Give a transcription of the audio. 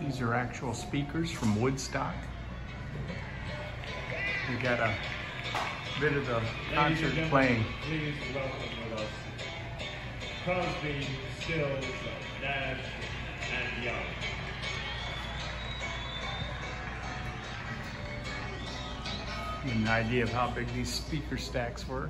These are actual speakers from Woodstock. We got a bit of the concert playing. Please welcome with us Crosby, Stills, Nash, and Young. An idea of how big these speaker stacks were.